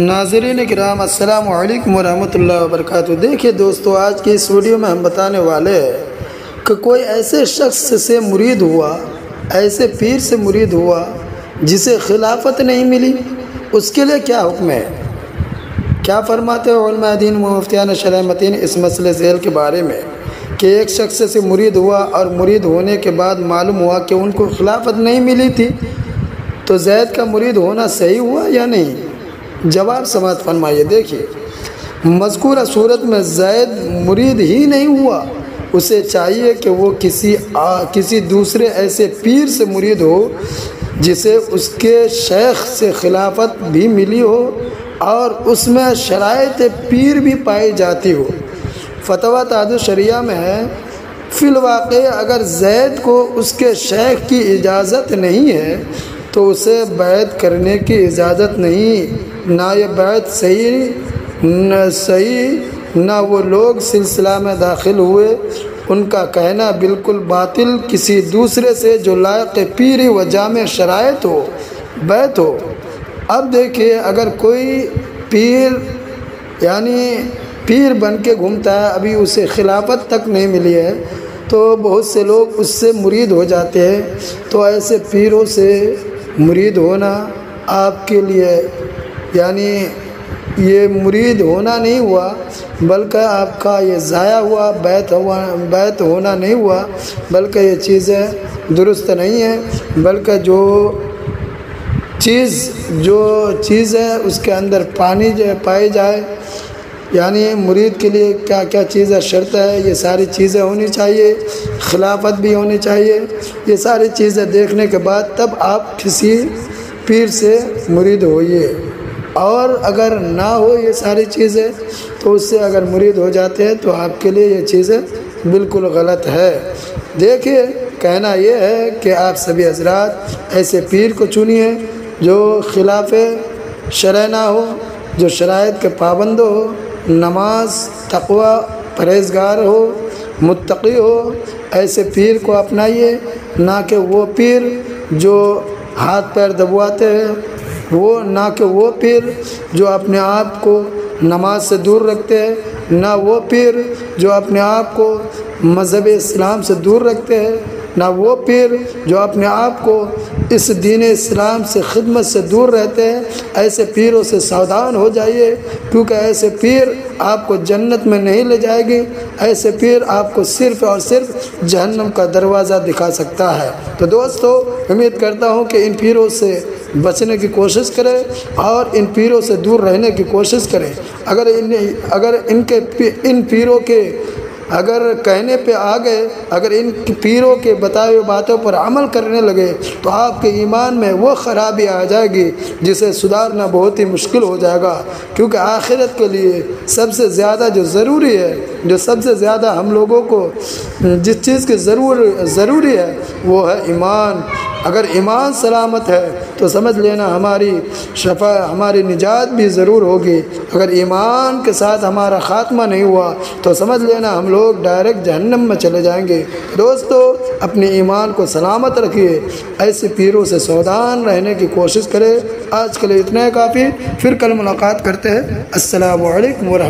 ناظرین کرام، السلام علیکم ورحمۃ اللہ وبرکاتہ۔ دیکھیے دوستو، آج کی اس ویڈیو میں ہم بتانے والے ہیں کہ کوئی ایسے شخص سے مرید ہوا، ایسے پیر سے مرید ہوا جسے خلافت نہیں ملی، اس کے لیے کیا حکم ہے؟ کیا فرماتے ہو علماء دین، مفتیان شرح متین اس مسئلے ذیل کے بارے میں کہ ایک شخص سے مرید ہوا اور مرید ہونے کے بعد معلوم ہوا کہ ان کو خلافت نہیں ملی تھی؟ تو زید کا مرید ہونا صحیح ہوا یا نہیں؟ جواب سماعت فرمائیے، دیکھیے۔ مذکورہ صورت میں زید مرید ہی نہیں ہوا۔ اسے چاہیے کہ وہ کسی کسی دوسرے ایسے پیر سے مرید ہو، جسے اس کے شیخ سے خلافت بھی ملی ہو اور اس میں شرائط پیر بھی پائی جاتی ہو۔ فتویٰ تعداد شریعہ میں ہے، فی الواقع اگر زید کو اس کے شیخ کی اجازت نہیں ہے تو اسے بیعت کرنے کی اجازت نہیں، نہ یہ بیعت صحیح، نہ صحیح، نہ وہ لوگ سلسلہ میں داخل ہوئے۔ ان کا کہنا بالکل باطل، کسی دوسرے سے جو لائق پیری و جامع شرائط ہو بیت ہو۔ اب دیکھیے، اگر کوئی پیر یعنی پیر بن کے گھومتا ہے، ابھی اسے خلافت تک نہیں ملی ہے، تو بہت سے لوگ اس سے مرید ہو جاتے ہیں۔ تو ایسے پیروں سے مرید ہونا آپ کے لیے یعنی یہ مرید ہونا نہیں ہوا، بلکہ آپ کا یہ ضائع ہوا، بیت ہوا، بیت ہونا نہیں ہوا، بلکہ یہ چیزیں درست نہیں ہیں، بلکہ جو چیز جو چیز ہے اس کے اندر پانی جو پائی جائے یعنی مرید کے لیے کیا کیا چیزیں شرط ہے، یہ ساری چیزیں ہونی چاہیے، خلافت بھی ہونی چاہیے، یہ ساری چیزیں دیکھنے کے بعد تب آپ کسی پیر سے مرید ہوئیے۔ اور اگر نہ ہو یہ ساری چیزیں، تو اس سے اگر مرید ہو جاتے ہیں، تو آپ کے لیے یہ چیزیں بالکل غلط ہے۔ دیکھیے، کہنا یہ ہے کہ آپ سبھی حضرات ایسے پیر کو چنیے جو خلاف شرع نہ ہو، جو شرائط کے پابند ہو نماز تقوی پرہیزگار ہو، متقی ہو، ایسے پیر کو اپنائیے، نہ کہ وہ پیر جو ہاتھ پیر دبواتے ہیں، وہ نہ کہ وہ پیر جو اپنے آپ کو نماز سے دور رکھتے ہیں، نہ وہ پیر جو اپنے آپ کو مذہب اسلام سے دور رکھتے ہیں۔ نہ وہ پیر جو اپنے آپ کو اس دین اسلام سے خدمت سے دور رہتے ہیں، ایسے پیروں سے ساودھان ہو جائیے، کیونکہ ایسے پیر آپ کو جنت میں نہیں لے جائے گی، ایسے پیر آپ کو صرف اور صرف جہنم کا دروازہ دکھا سکتا ہے۔ تو دوستو، امید کرتا ہوں کہ ان پیروں سے بچنے کی کوشش کرے اور ان پیروں سے دور رہنے کی کوشش کرے۔ اگر ان اگر ان کے ان پیروں کے اگر کہنے پہ آ گئے، اگر ان پیروں کے بتائے ہوئے باتوں پر عمل کرنے لگے، تو آپ کے ایمان میں وہ خرابی آ جائے گی جسے سدھارنا بہت ہی مشکل ہو جائے گا۔ کیونکہ آخرت کے لیے سب سے زیادہ جو ضروری ہے جو سب سے زیادہ ہم لوگوں کو جس چیز کی ضرور ضروری ہے، وہ ہے ایمان۔ اگر ایمان سلامت ہے، تو سمجھ لینا ہماری شفا، ہماری نجات بھی ضرور ہوگی۔ اگر ایمان کے ساتھ ہمارا خاتمہ نہیں ہوا، تو سمجھ لینا ہم لوگ ڈائریکٹ جہنم میں چلے جائیں گے۔ دوستو اپنے ایمان کو سلامت رکھیے۔ ایسے پیروں سے سودان رہنے کی کوشش کرے۔ آج کے لیے اتنا کافی۔ پھر کل ملاقات کرتے ہیں۔ السلام علیکم ورحمۃ